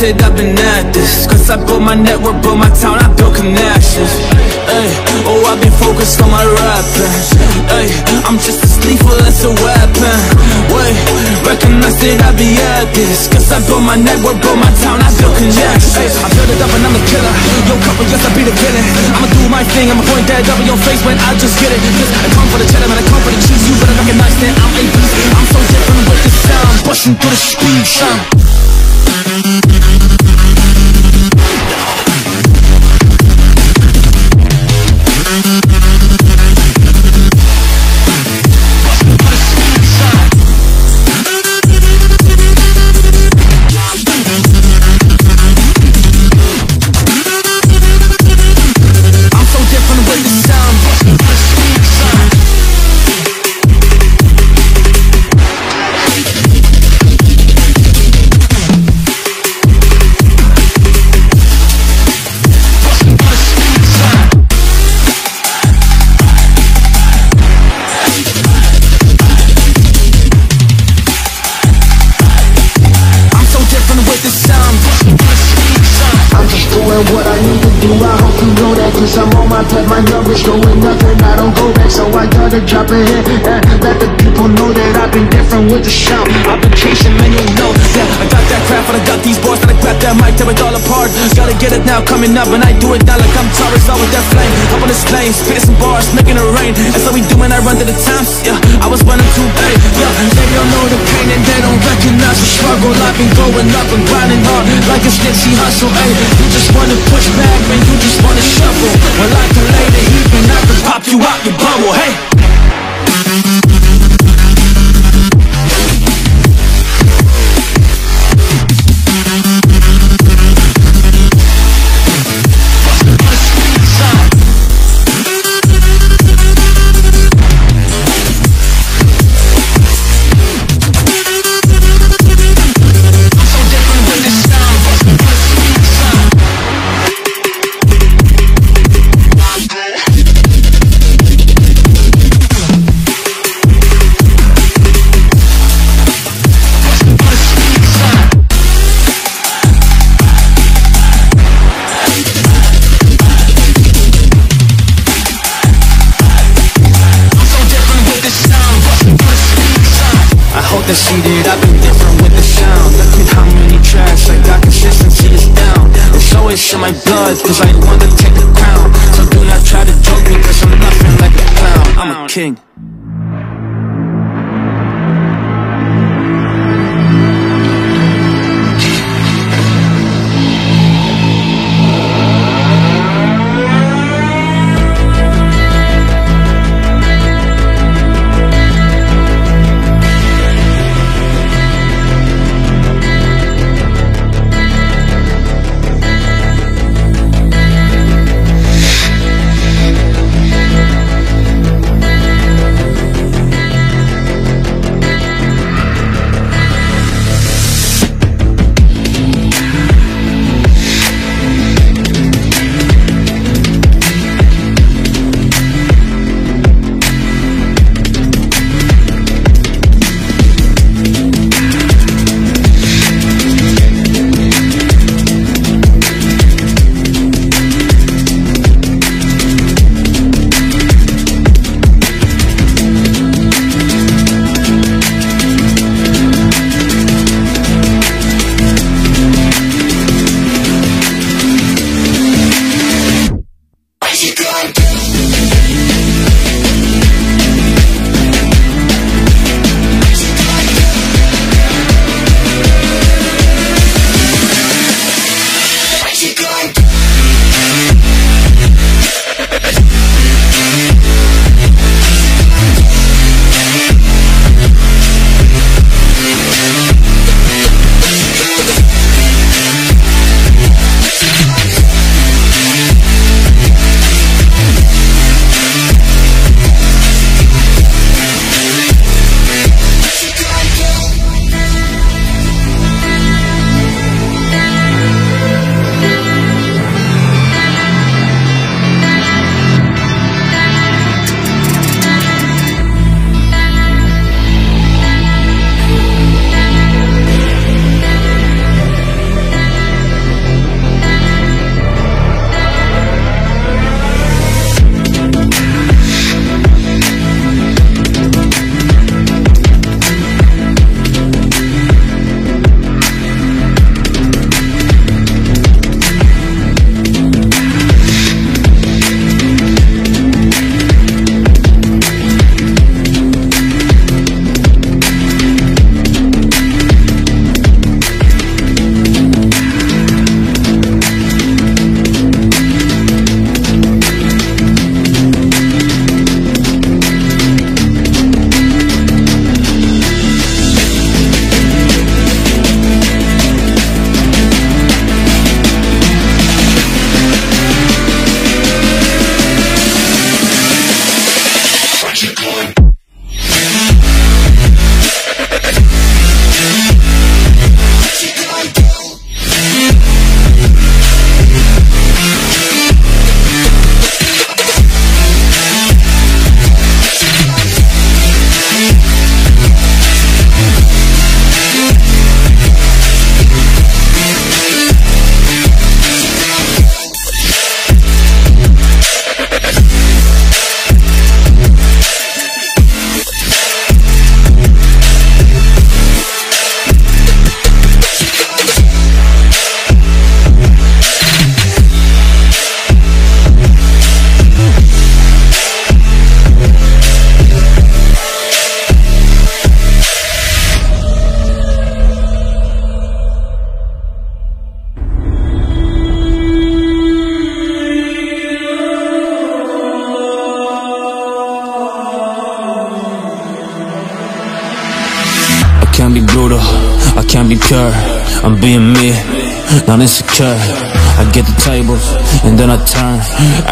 that I've been at this. Cause I built my network, built my town, I built connections. Ay, oh, I've been focused on my rapping. Ay, I'm just as lethal as a weapon. Wait, recognize that I be at this. Cause I built my network, built my town, I built connections. Ay, I built it up and I'm a killer. Yo, couple, yes, I be the villain. I'ma do my thing, I'ma point that W your face when I just get it. Cause I come for the cheddar, man, I come for the cheese. You better recognize that I'm a beast. I'm so different with the sound, busting through the streets. Uh. You Cause I'm on my pet My numbers going nothing I don't go back So I gotta drop a hit let the people know that I've been different with the sound I've been chasing many notes, yeah I got that craft and I got these bars And I grab that mic, tear it all apart. Gotta get it now, coming up And I do it now like I'm Taurus All with that flame, up on this plane Spitting some bars, making it rain. That's how we do when I run to the times, yeah. I was running too big, yeah. They don't know the pain and they don't recognize the struggle. I've been going up and grinding hard Like a Nipsey Hussle, ayy You just wanna push back, man You just wanna shuffle Well I can lay the heat and I can pop you out your bubble, hey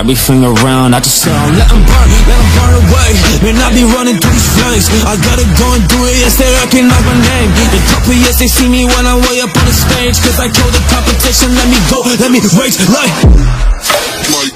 everything around. I just say, let them burn, let them burn away. Man, I be running through these flames. I gotta go and do it, yes, they recognize my name. In couple years, they see me when I'm way up on the stage. Cause I killed the competition, let me go, let me rage like. like,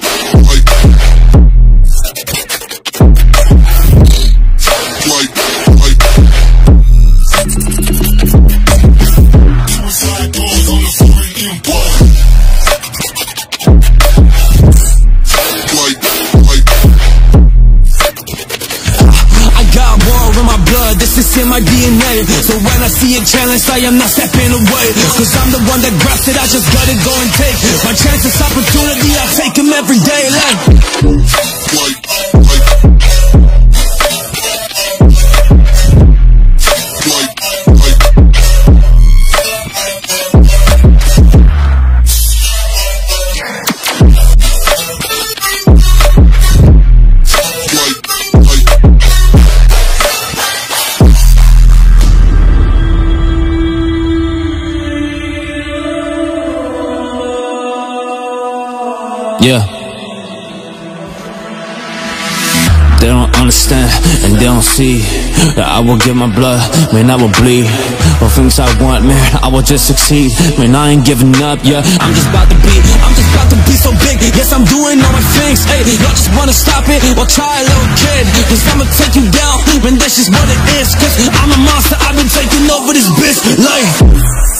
my DNA So when I see a challenge, I am not stepping away. Cause I'm the one that grabs it, I just gotta go and take. My chances, opportunity, I take them every day like. Yeah. They don't understand and they don't see That I will give my blood, man I will bleed. For things I want, man I will just succeed. Man I ain't giving up, yeah. I'm just about to be, I'm just about to be so big. Yes I'm doing all my things, hey. Y'all just wanna stop it, well try a little kid. Cause I'ma take you down, man that's just what it is. Cause I'm a monster, I've been taking over this bitch Like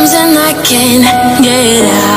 comes and I can't get out.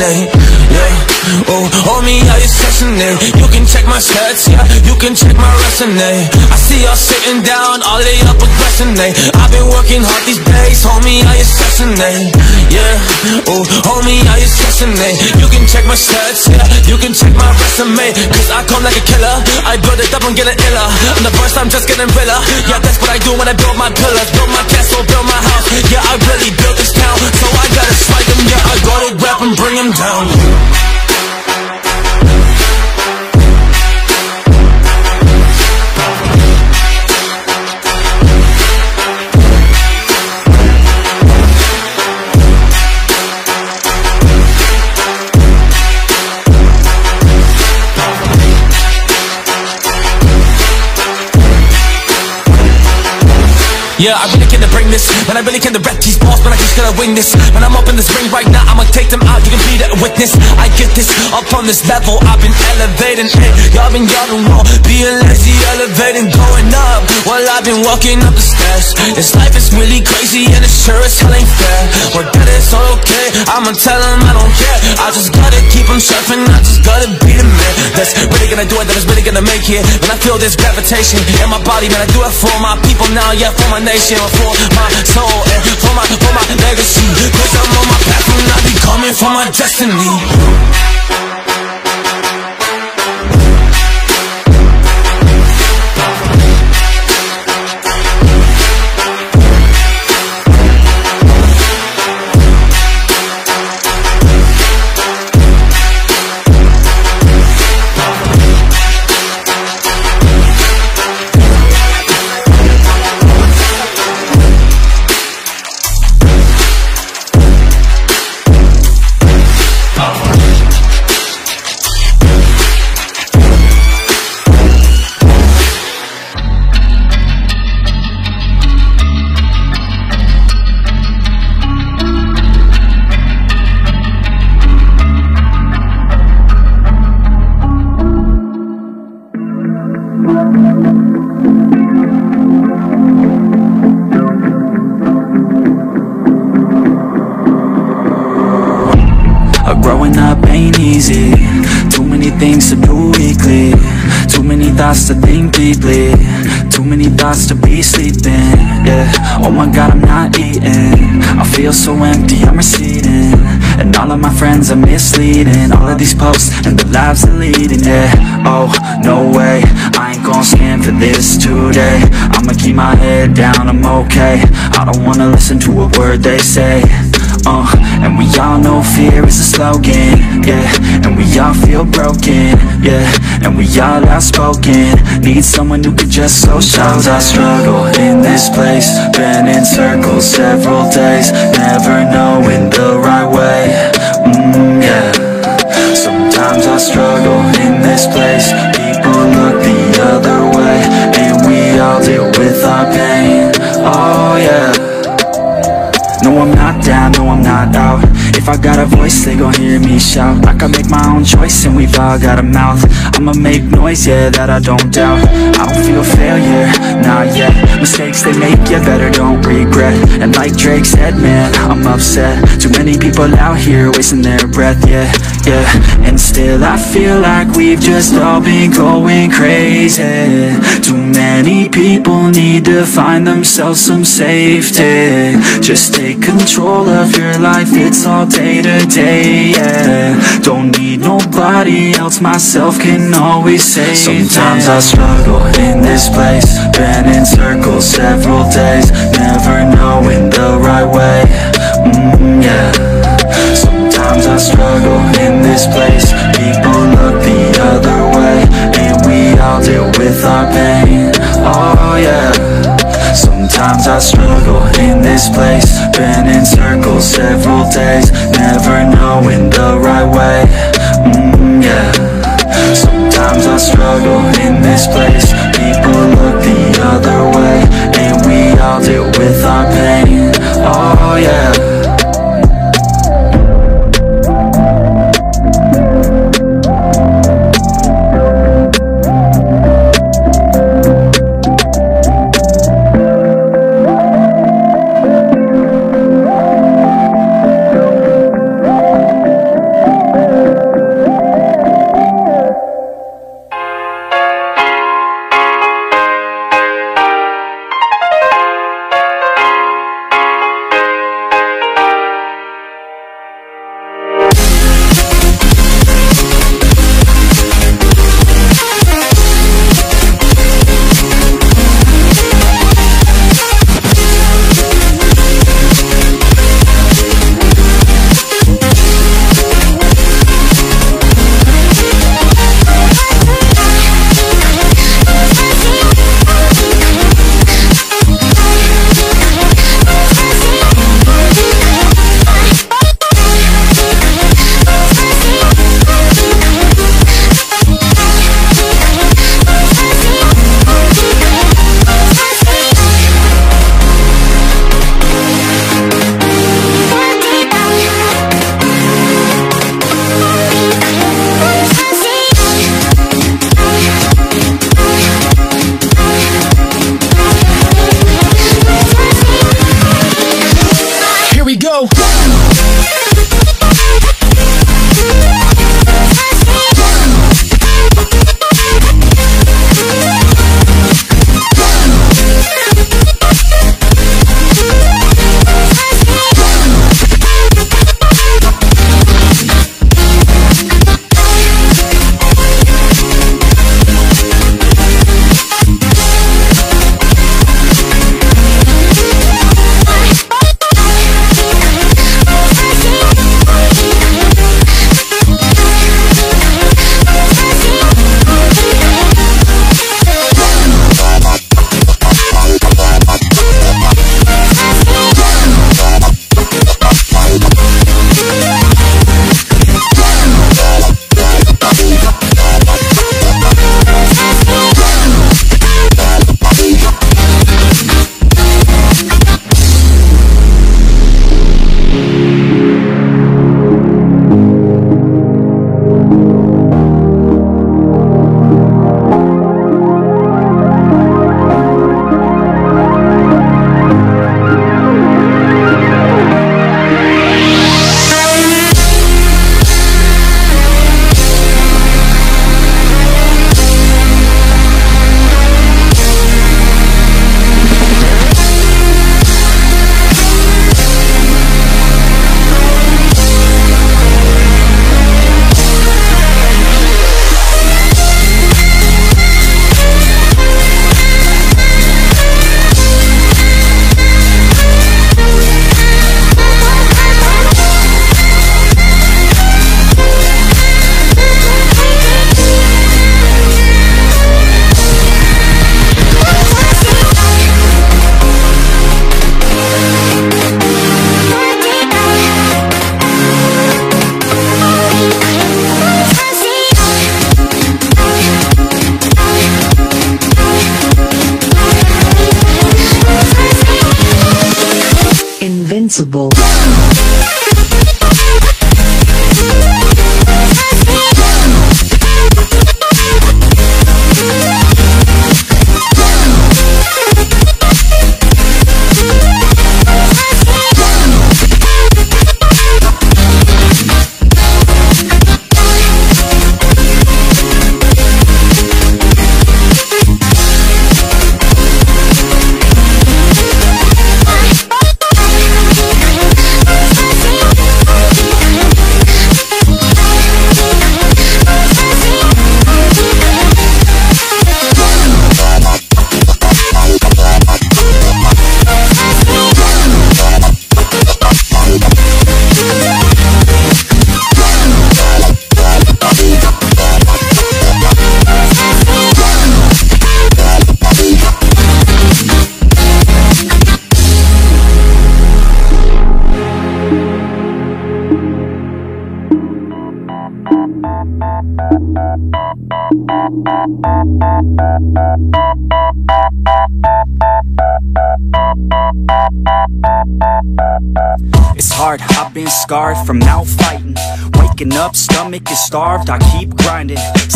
Yeah. Oh, on me, are you sectionary? You can check my stats, yeah. You can check stressing, I see y'all sitting down, all they up aggressing, they. I've been working hard these days, homie, are you stressing, they? Yeah, ooh, homie, are you stressing, they? You can check my stats, yeah, you can check my resume. Cause I come like a killer, I build it up, I'm getting iller. I'm the first, I'm just getting realer. Yeah, that's what I do when I build my pillars Build my castle, build my house. Yeah, I really built this town, so I gotta strike them. Yeah, I gotta rap and bring them down. Yeah, I really came to bring this. Man, I really came to rap these balls Man, I just gotta wing this. Man, I'm up in this ring right now I'ma take them out, you can be the witness. I get this, up on this level I've been elevating, hey Y'all been yelling wrong Being lazy, elevating, going up. While I've been walking up the stairs This life is really crazy And it sure as hell ain't fair. But that is all okay I'ma tell them I don't care. I just gotta keep them surfing I just gotta be the man That's really gonna do it That is really gonna make it. When I feel this gravitation In my body, man I do it for my people now Yeah, for my nation For my soul and for my, for my legacy. Cause I'm on my path and I be coming for my destiny my god I'm not eating. I feel so empty, I'm receding. And all of my friends are misleading. All of these posts and the lives they're leading Yeah, oh, no way. I ain't gon' stand for this today. I'ma keep my head down, I'm okay. I don't wanna listen to a word they say uh, and we all know fear is a slogan, yeah. And we all feel broken, yeah. And we all outspoken. Need someone who could just so Sometimes I struggle in this place. Been in circles several days. Never knowing the right way, mm, yeah. Sometimes I struggle in this place. People look the other way. And we all deal with our pain, oh yeah I got a voice, they gon' hear me shout. I can make my own choice and we've all got a mouth. I'ma make noise, yeah, that I don't doubt. I don't feel failure, not yet. Mistakes they make, yeah, better don't regret. And like Drake said, man, I'm upset. Too many people out here wasting their breath, yeah, yeah And still I feel like we've just all been going crazy. Too many people need to find themselves some safety. Just take control of your life, it's all day to day, yeah. Don't need nobody else, myself can always save Sometimes I struggle in this place Been in circles several days Never knowing the right way, mm, yeah. Sometimes I struggle in this place. People look the other way And we all deal with our pain, oh yeah. Sometimes I struggle in this place. Been in circles several days Never knowing the right way, mm, yeah. Sometimes I struggle in this place. People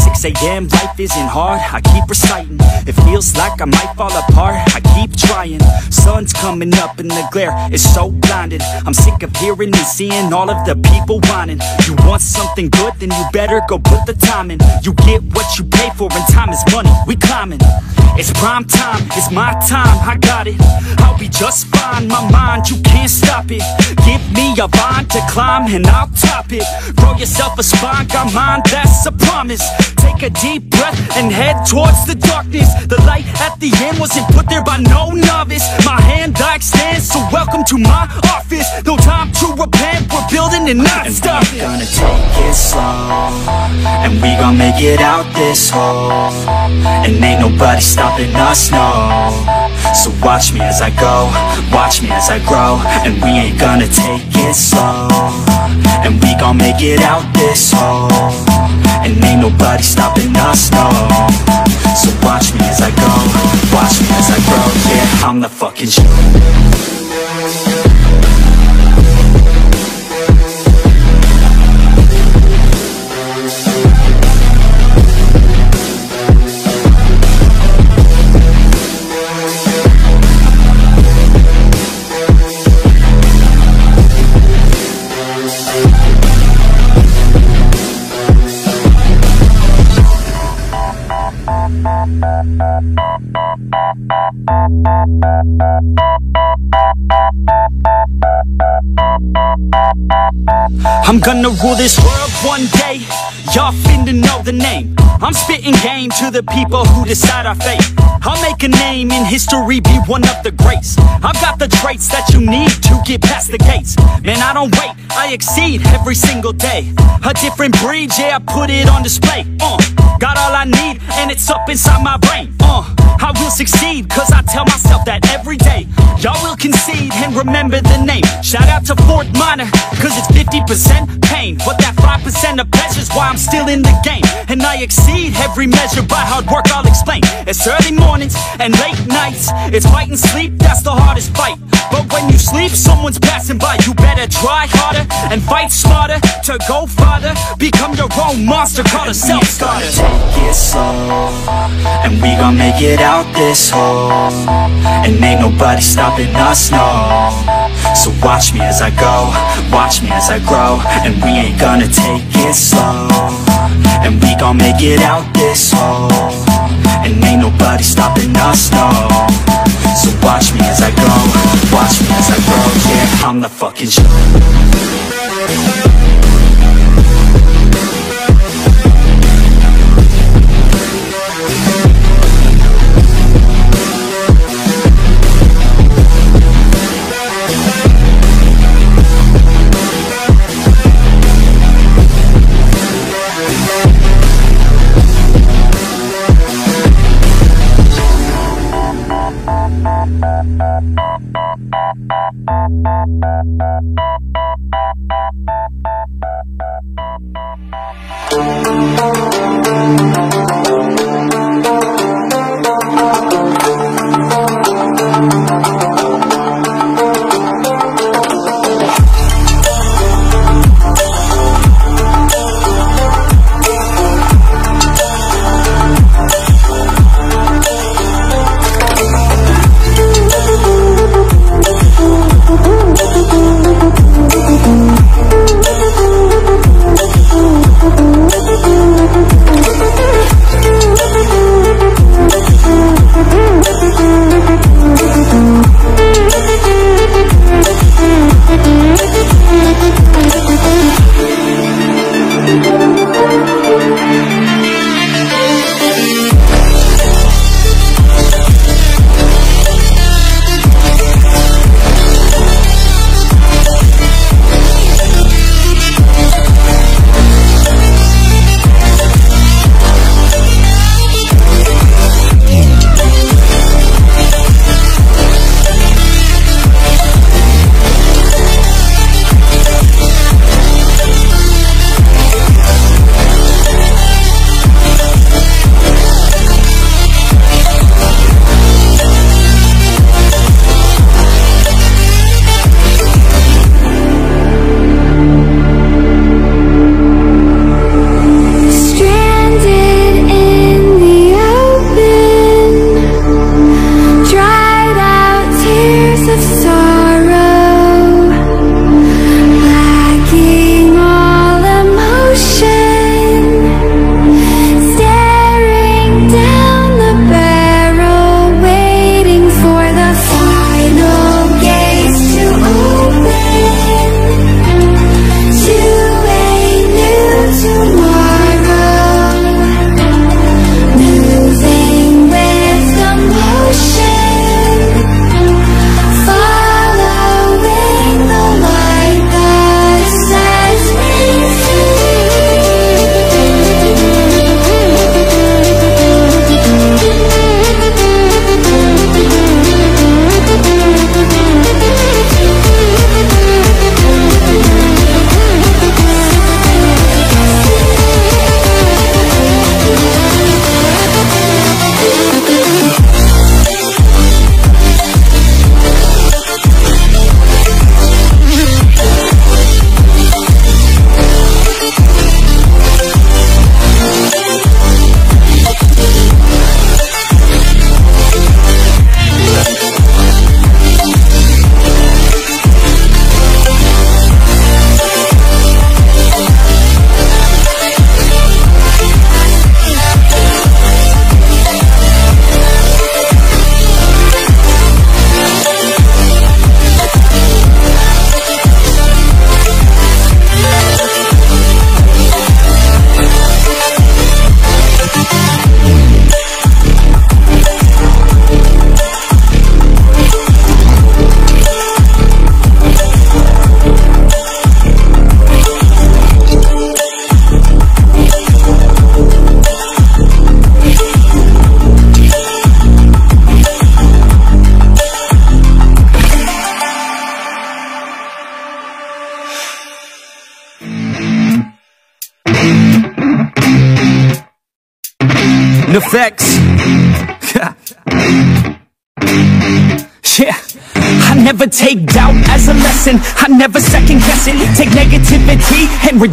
6 a.m., life isn't hard, I keep reciting. It feels like I might fall apart, I keep trying. Sun's coming up and the glare is so blinding. I'm sick of hearing and seeing all of the people whining. You want something good, then you better go put the time in. You get what you pay for, and time is money, we climbing. It's prime time, it's my time, I got it. I'll be just fine, my mind, you can't stop it. Give me a vine to climb and I'll top it. Grow yourself a spine, got mine, that's a promise. Take a deep breath and head towards the darkness. The light at the end wasn't put there by no novice. My hand I extend, so welcome to my office. No time to repent, we're building and not And stopping. we gonna take it slow And we gon' make it out this hole And ain't nobody stopping us, no. So watch me as I go, watch me as I grow And we ain't gonna take it slow. And we gon' make it out this hole. And ain't nobody stopping us, no. So watch me as I go, watch me as I grow Yeah, I'm the fucking shit I'm gonna rule this world one day. Y'all finna know the name. I'm spitting game to the people who decide our fate. I'll make a name in history, be one of the greats. I've got the traits that you need to get past the gates. Man, I don't wait, I exceed every single day. A different breed, yeah, I put it on display. Uh, got all I need, and it's up inside my brain. Uh, I will succeed, cause I tell myself that every day. Y'all will concede and remember the name. Shout out to Fort Minor, cause it's 50% pain. But that 5% of pleasure's why I'm still in the game. And I exceed every measure by hard work, I'll explain. It's early mornings and late nights. It's fighting sleep, that's the hardest fight. But when you sleep, someone's passing by. You better try harder and fight smarter to go farther. Become your own monster, call a self starter. Take it slow, and we gon' make it out this hole. And ain't nobody stopping us, no. So watch me as I go, watch me as I grow, and we ain't gonna take it slow. And we gon' make it out this hole. And ain't nobody stopping us, no. So watch me as I go, watch me as I grow, yeah, I'm the fucking shit.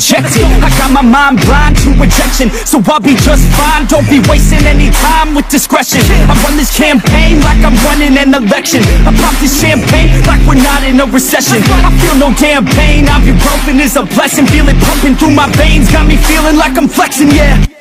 Negativity and reject it I got my mind blind to rejection So I'll be just fine. Don't be wasting any time with discretion. I run this campaign like I'm running an election. I pop this champagne like we're not in a recession. I feel no damn pain. Ibuprofen is a blessing. Feel it pumping through my veins. Got me feeling like I'm flexing, yeah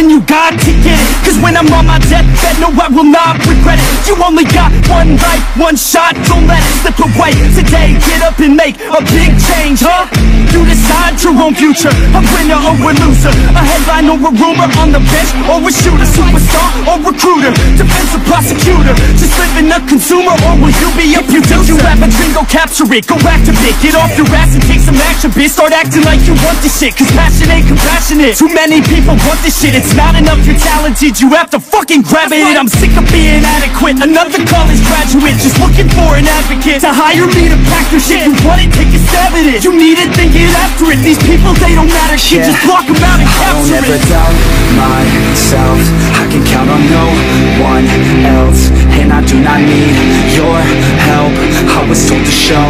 then you got to get. It Cause when I'm on my deathbed, no, I will not regret it. You only got one life, one shot, don't let it slip away. Today, get up and make a big change, huh? You decide your own future, a winner or a loser. A headline or a rumor on the bench, or a shooter Superstar or recruiter, defensive prosecutor. Just living a consumer, or will you be a producer? If you have a dream, go capture it, go activate Get off your ass and take some action, bitch. Start acting like you want this shit, cause passion ain't compassionate. Too many people want this shit, it's not enough. You're talented. You have to fucking grab it, I'm sick of being adequate. Another college graduate, just looking for an advocate To hire me to pack your shit, you want it, take a stab at it. You need it, then get after it, these people they don't matter. Shit Just block them out and I don't ever it. doubt myself. I can count on no one else. And I do not need your help. I was told to show,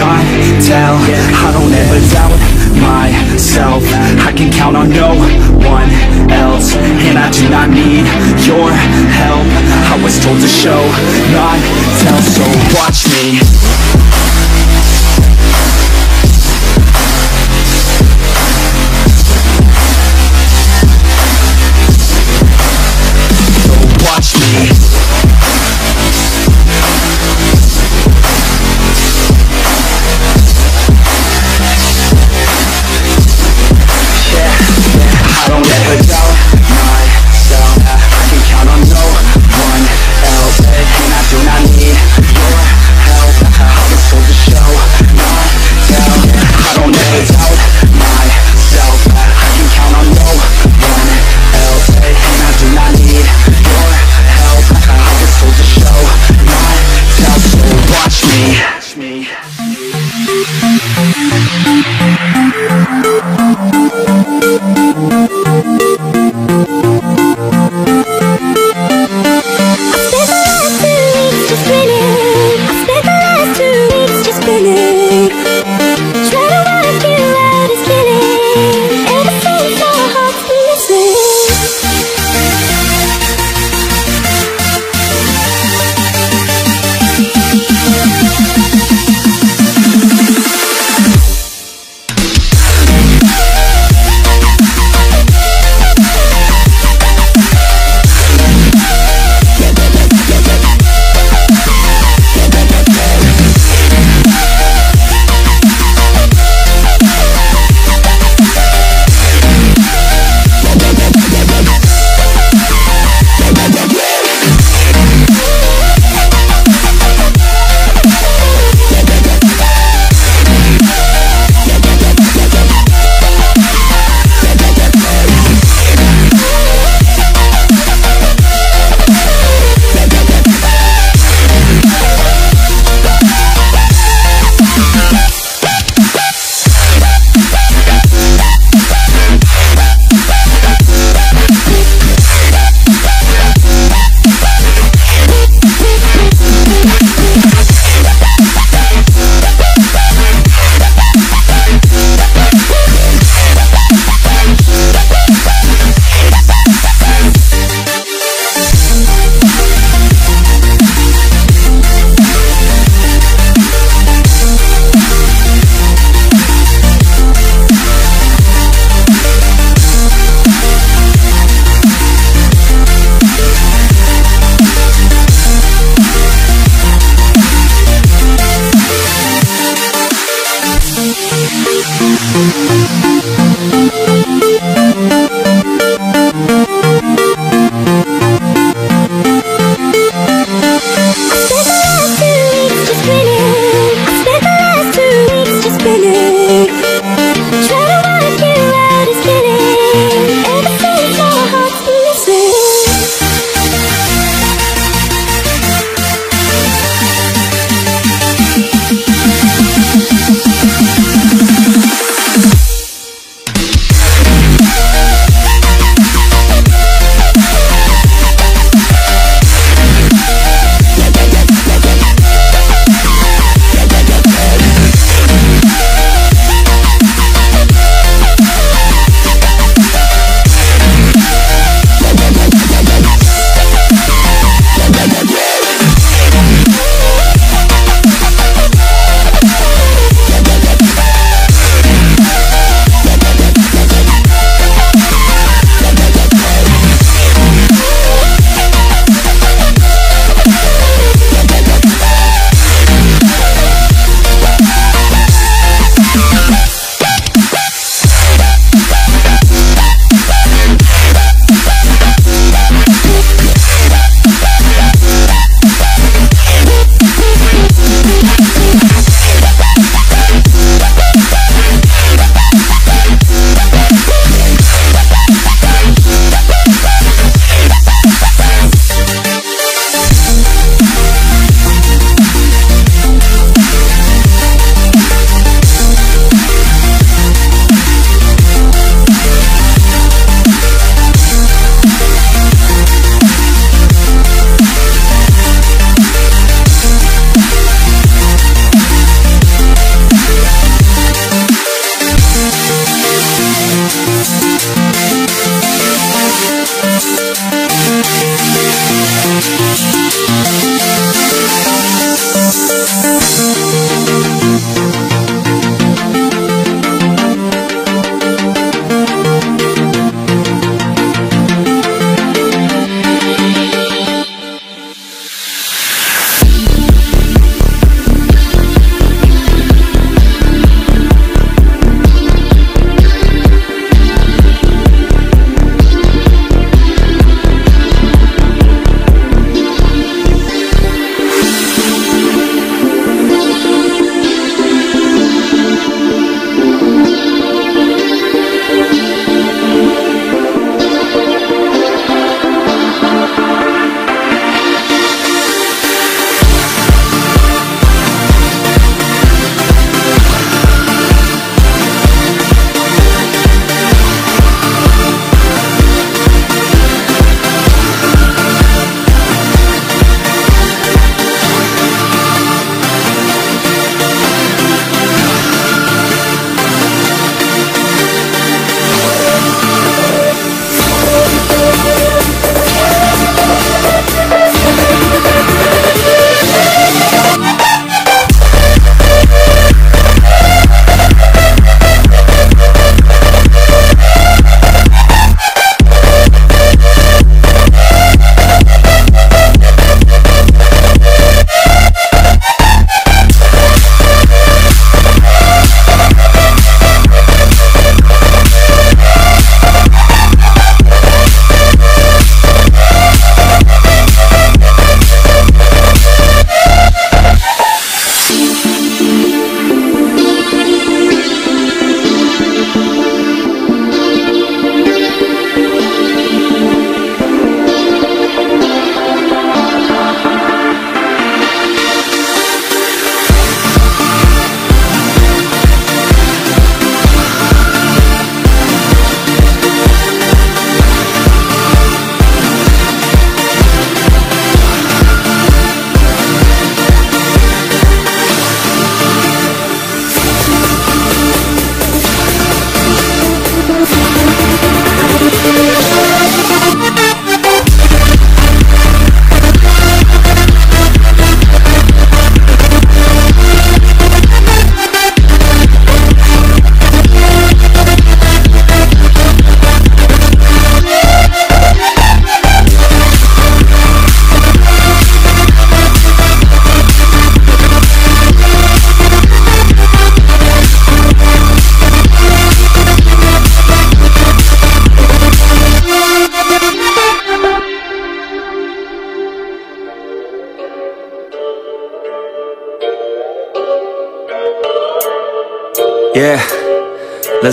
not tell. I don't ever doubt myself. I can count on no one else. And I do not need your help. I was told to show, not tell. So watch me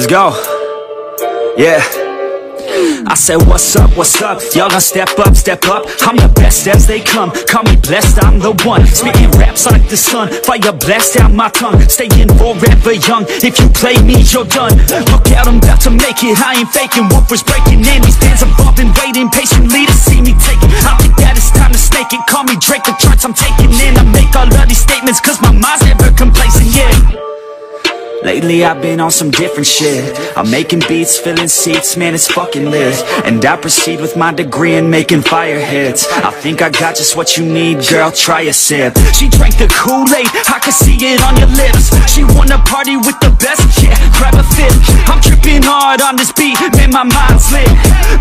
go. Yeah. I said, what's up, what's up? Y'all gonna step up, step up. I'm the best as they come. Call me blessed, I'm the one. Spitting raps like the sun. Fire blast out my tongue. Staying forever young. If you play me, you're done. Look out, I'm about to make it. I ain't faking. Woofers breaking in. These fans are bumping, waiting patiently to see me take it. I think that it's time to snake it. Call me Drake, the charts I'm taking in. I make all of these statements cause my mind's never complacent, yeah. Lately I've been on some different shit. I'm making beats, filling seats, man it's fucking lit. And I proceed with my degree in making fire hits. I think I got just what you need, girl, try a sip. She drank the Kool-Aid, I can see it on your lips. She wanna party with the best, yeah, grab a fit. I'm tripping hard on this beat, man my mind's lit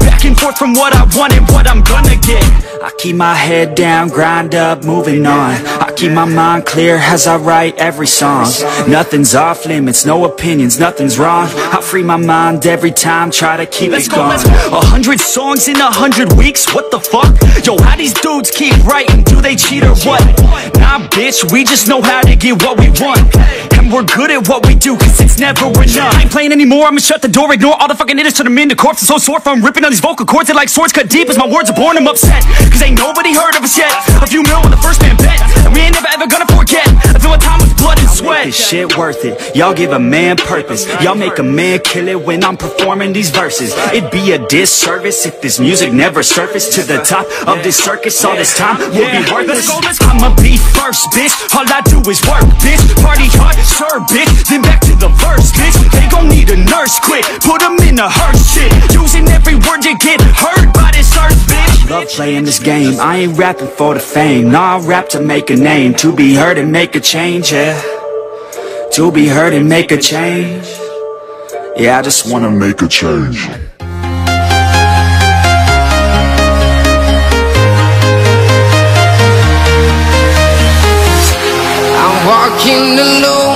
Back and forth from what I want and what I'm gonna get. I keep my head down, grind up, moving on. I keep my mind clear as I write every song. Nothing's off limits, no opinions, nothing's wrong. I free my mind every time, try to keep it going. A hundred songs in a hundred weeks, what the fuck? Yo, how these dudes keep writing, do they cheat or what? Nah bitch, we just know how to get what we want And we're good at what we do, cause it's never enough. I ain't playing anymore, I'ma shut the door, ignore all the fucking idiots Turn them into corpses, so sore from ripping on these vocal cords They're like swords cut deep as my words are born, I'm upset. Cause ain't nobody heard of us yet. A few mil on the first man bet And we ain't never ever gonna forget. I feel my time with blood and sweat. This shit worth it. Y'all give a man purpose. Y'all make a man kill it when I'm performing these verses. It'd be a disservice if this music never surfaced To the top of this circus All this time. Will be worthless. I'ma be first, bitch. All I do is work, bitch. Party hard, sir, bitch. Then back to the verse, bitch. They gon' need a nurse quick. Put them in a hearse shit. Using every word you get heard by this earth, bitch. Love playing this game. I ain't rapping for the fame. Nah, I rap to make a name. To be heard and make a change, yeah. To be heard and make a change. Yeah, I just wanna Make a change. I'm walking alone,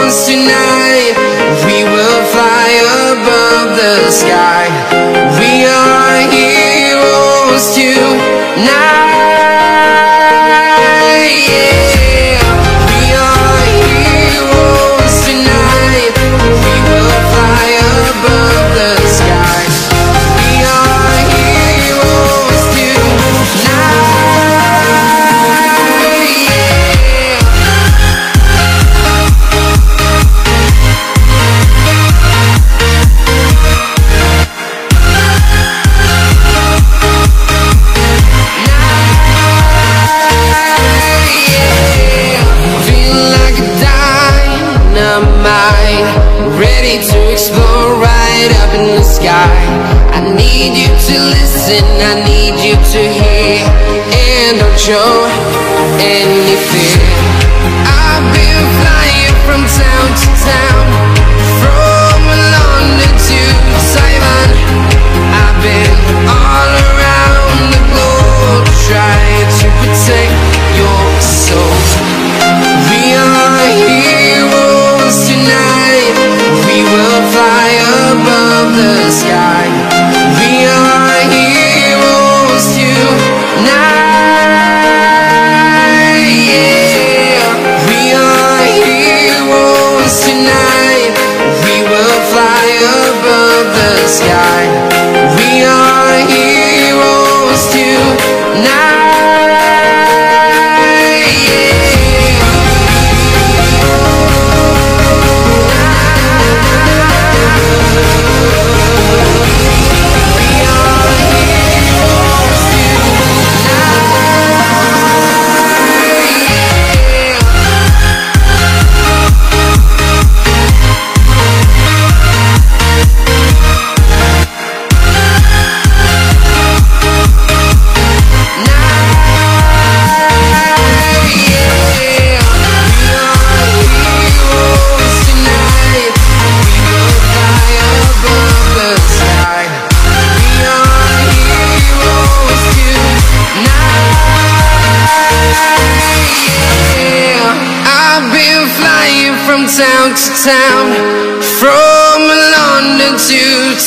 are tonight. We will fly above the sky. We are heroes tonight. Explode up in the sky. I need you to listen, I need you to hear. And don't show any fear. I've been flying from town to town From London to Taiwan. I've been all around the globe Trying sky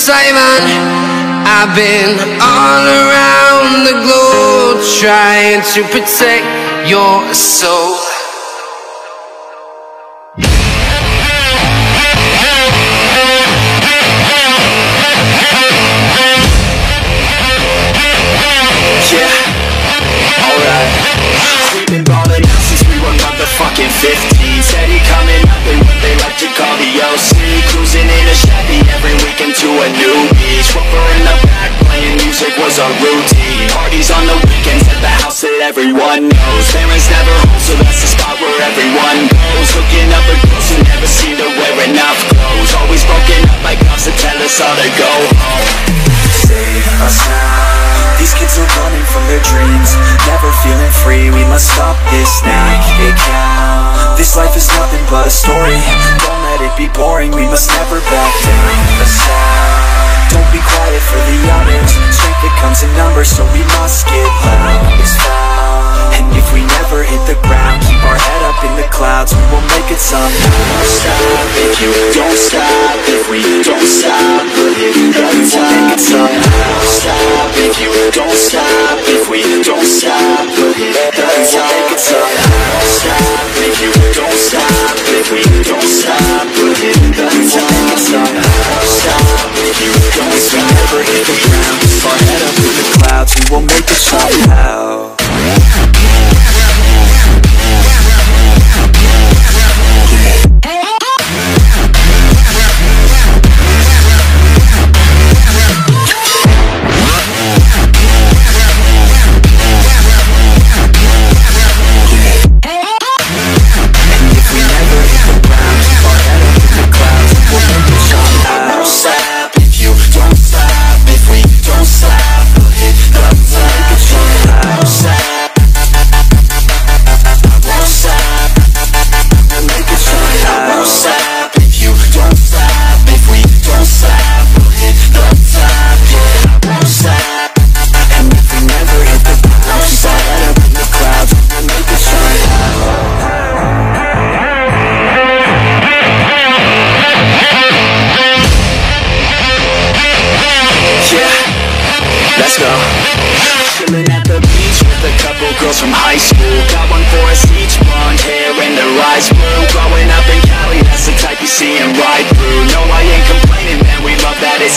Taiwan. I've been all around the globe trying to protect your soul. Yeah, alright. We've since we were motherfucking 15. Steady coming up in what they like to call the OC. Cruising in a Chevy every weekend to a new beach. Whooper in the back playing music was our routine. Parties on the weekends at the house that everyone knows. Parents never home, so that's the spot where everyone goes. Hooking up with girls who never seem to wear enough clothes. Always broken up by cops that tell us all to go home. Save us now. These kids are running from their dreams, never feeling free. We must stop this now. It count. This life is nothing but a story. Don't it be boring. We must never back down. The sound. Don't be quiet for the others. Strength it comes in numbers, so we must get loud. It's found. And if we never hit the ground, keep our head up in the clouds. We will make it somehow. Don't stop if you don't stop. If we don't stop, we'll hit the top. Make it somehow. Stop if you don't stop. If we don't stop, we'll hit the top. Make it somehow. Stop if you don't stop. If we don't stop, we'll hit the top. Make it somehow. Stop if you don't stop. If We never hit the ground. Keep our head up in the clouds. We will make it somehow.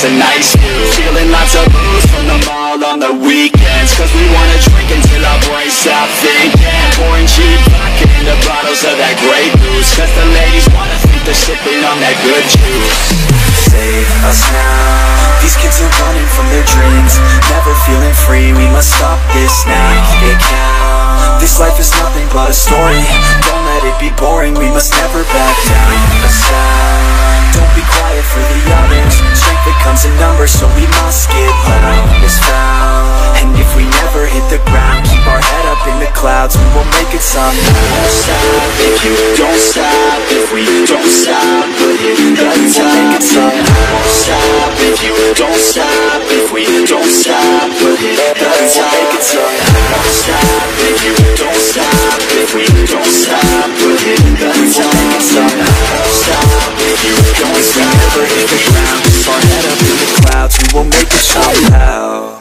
A nice. Feeling lots of booze from the mall on the weekends. Cause we wanna drink until our brains stop thinking. Pouring cheap vodka into bottles of that great booze. Cause the ladies wanna think they're sipping on that good juice. Save us now. These kids are running from their dreams, never feeling free. We must stop this now. It count. This life is nothing but a story. Comes in numbers, so we must get loud. It's found. And if we never hit the ground, keep our head up in the clouds. We will make it somehow. Stop if you don't stop. If we don't stop, we'll hit the top. We'll make it somehow. Stop if you don't stop. If we don't stop, we'll hit the top. Make. Stop if you don't stop. If we don't stop, we'll hit the top. We'll make it somehow. Stop if you don't stop. Never hit the ground. Keep our head up in the clouds. We will make it somehow.